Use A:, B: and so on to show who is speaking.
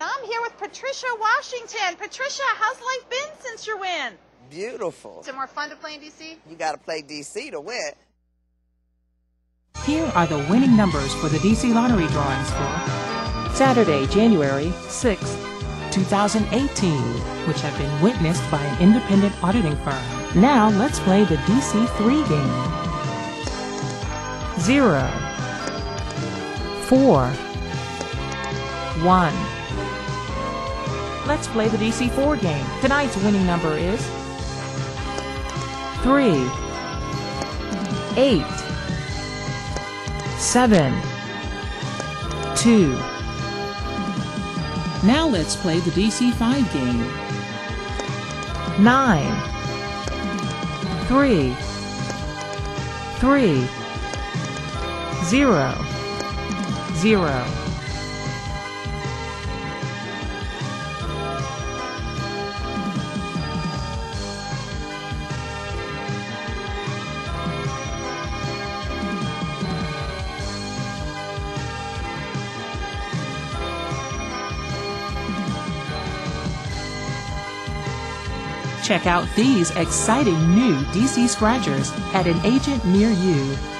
A: I'm here with Patricia Washington. Patricia, how's life been since your win?
B: Beautiful.
A: Is it more fun to play in DC?
B: You got to play DC to win.
C: Here are the winning numbers for the DC Lottery drawings for Saturday, January 6, 2018, which have been witnessed by an independent auditing firm. Now let's play the DC 3 game. 0 4 1 Let's play the DC 4 game. Tonight's winning number is 3 8 seven, two. Now let's play the DC5 game. Nine, three, three, zero, zero. Check out these exciting new DC scratchers at an agent near you.